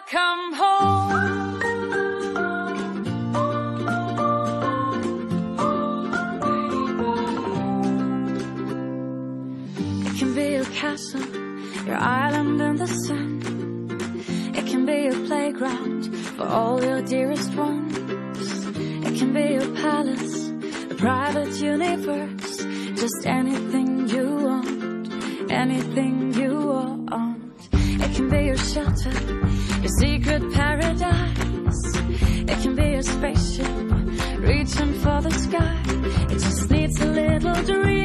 Welcome home. It can be your castle, your island in the sun. It can be your playground for all your dearest ones. It can be your palace, a private universe. Just anything you want, anything you want. It can be your shelter, secret paradise. It can be a spaceship reaching for the sky. It just needs a little dream.